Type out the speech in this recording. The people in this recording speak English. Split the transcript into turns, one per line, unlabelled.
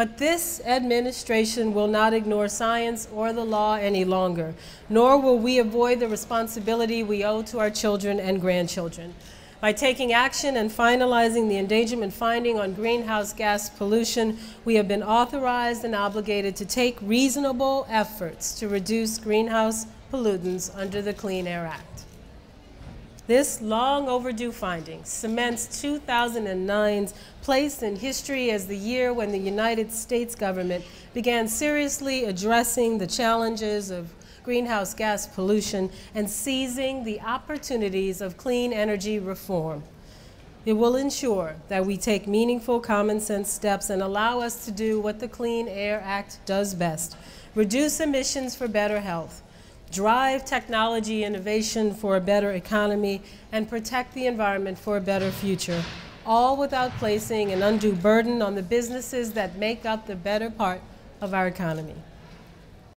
But this administration will not ignore science or the law any longer, nor will we avoid the responsibility we owe to our children and grandchildren. By taking action and finalizing the endangerment finding on greenhouse gas pollution, we have been authorized and obligated to take reasonable efforts to reduce greenhouse pollutants under the Clean Air Act. This long overdue finding cements 2009's place in history as the year when the United States government began seriously addressing the challenges of greenhouse gas pollution and seizing the opportunities of clean energy reform. It will ensure that we take meaningful common sense steps and allow us to do what the Clean Air Act does best reduce emissions for better health drive technology innovation for a better economy, and protect the environment for a better future, all without placing an undue burden on the businesses that make up the better part of our economy.